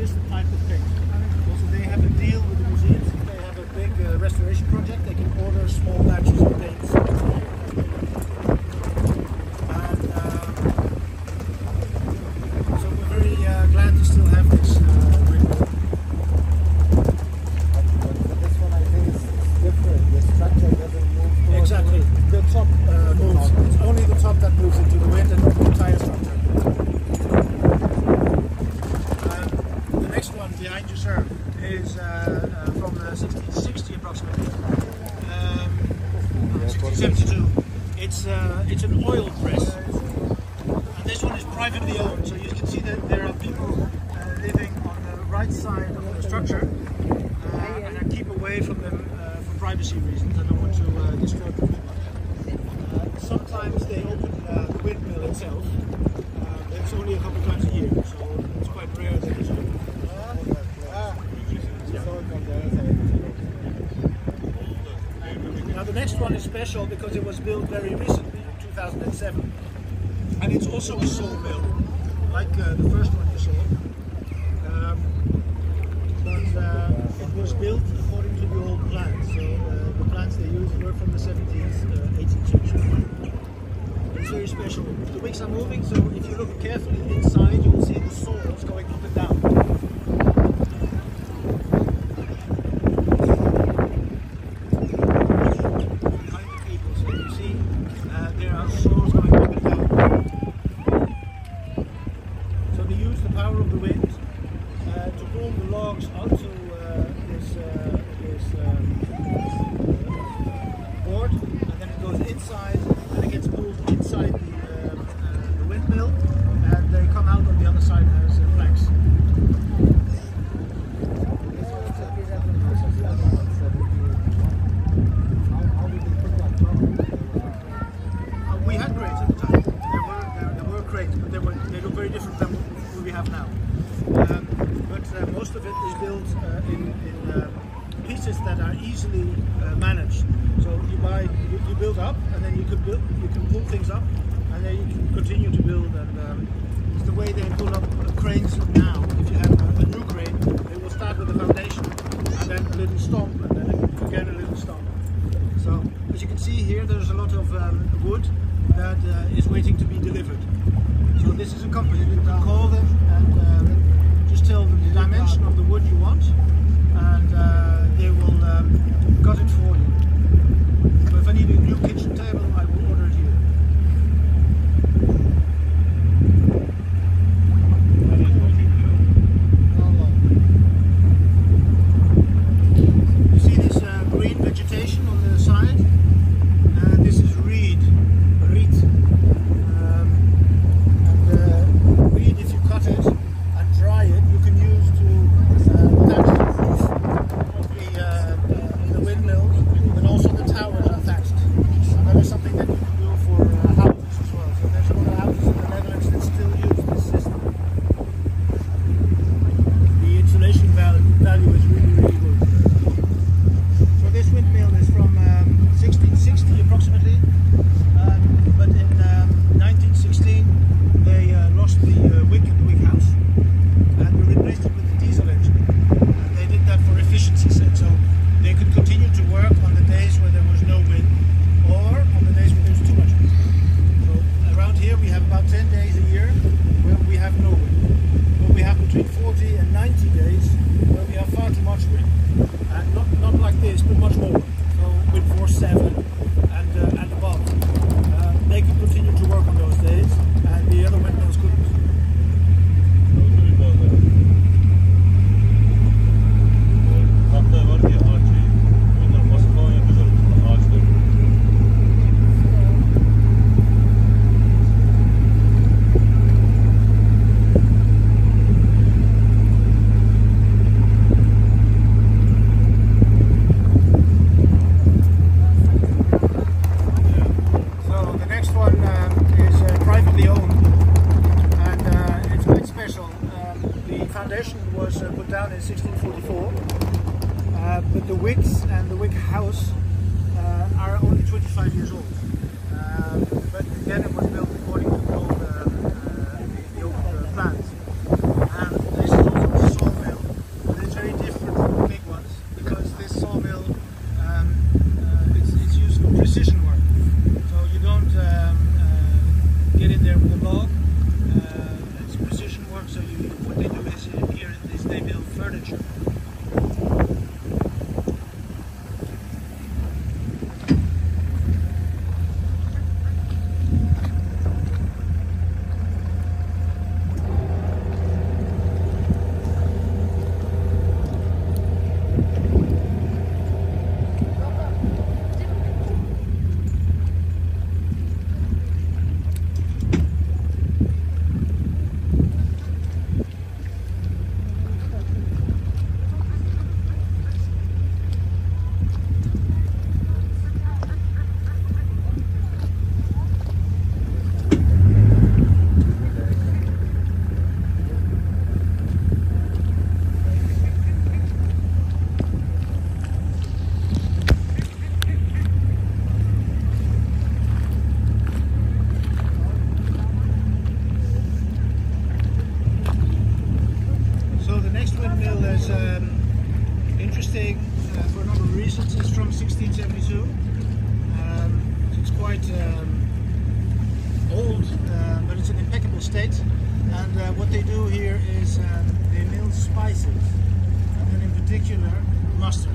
this type of paint. Also, they have a deal with the museums. If they have a big uh, restoration project, they can order small batches of paints. And, uh, so we're very uh, glad to still have this uh, window. This one I think is, is different. The structure doesn't move. forward. Exactly. The top uh, moves. It's only the top that moves into the wind and not the entire structure. Um, the next one behind you, sir, is uh, uh, from uh, 1660 approximately. Um, 1672. It's uh, it's an oil press, and this one is privately owned. So you can see that there are people uh, living on the right side of the structure, uh, and I keep away from them uh, for privacy reasons. I don't want to uh, disturb them. Uh, sometimes they open the windmill itself. It's only a couple times a year, so it's quite rare that it's open. Ah, so it on the other side. Now the next one is special because it was built very recently, in 2007, and it's also a sawmill, like uh, the first one you saw. Um, but uh, it was built according to the old plans. So uh, the plans they used were from the 17th, uh, 18th century. It's very special. The wings are moving, so if you look carefully inside, you will see the saws going up and down. behind the cable. So you see uh, there are saws going up and down. So they use the power of the wind uh, to pull the logs onto uh, this, uh, this um, uh, board, and then it goes inside, and it gets pulled inside the, um, uh, the windmill, and they come out on the other side as uh, planks. How, how did they put that top? Uh, we had crates at the time. There were there, there were crates, but they were they look very different than what we have now. Um, but uh, most of it is built uh, in, in uh, pieces that are easily uh, managed. So you buy you, you build up, and then you can build you can pull things up, and then you can continue to build. And um, it's the way they pull up cranes now. If you have a, a new crane, they will start with the foundation, and then a little stomp, and then again a little stomp. So as you can see here, there's a lot of um, wood that uh, is waiting to be delivered. So this is a company. You can call them and um, just tell them the dimension of the wood you want, and uh, they will um, cut it for you. So if I need a new kitchen table, I but the wicks and the wick house uh, are only 25 years old. Um, but again, it was built according um, interesting uh, for a number of reasons. It's from 1672. Um, it's quite um, old, uh, but it's an impeccable state. And uh, what they do here is um, they mill spices, and then in particular mustard.